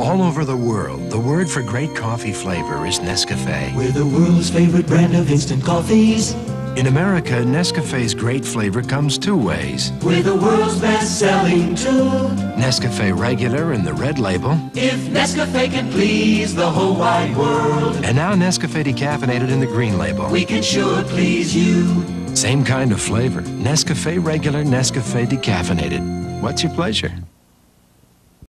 All over the world, the word for great coffee flavor is Nescafe. We're the world's favorite brand of instant coffees. In America, Nescafe's great flavor comes two ways. We're the world's best-selling two. Nescafe Regular in the red label, If Nescafe can please the whole wide world, and now Nescafe Decaffeinated in the green label. we can sure please you. Same kind of flavor. Nescafe Regular, Nescafe Decaffeinated. What's your pleasure?